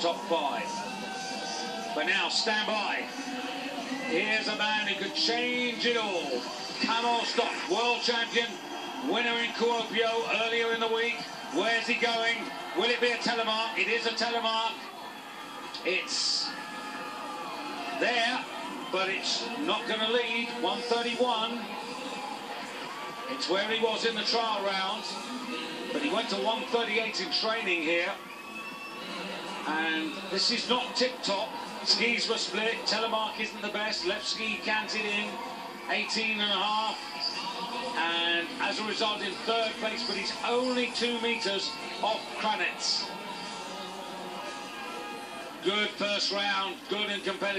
top five. But now, stand by. Here's a man who could change it all. Kamil Stoch, world champion, winner in Kuopio earlier in the week. Where's he going? Will it be a telemark? It is a telemark. It's there, but it's not going to lead. 131. It's where he was in the trial round, but he went to 138 in training here. And this is not tip-top. Skis were split. Telemark isn't the best. Left ski canted in 18 and a half. And as a result, in third place, but he's only two meters off Kranjec. Good first round, good and competitive.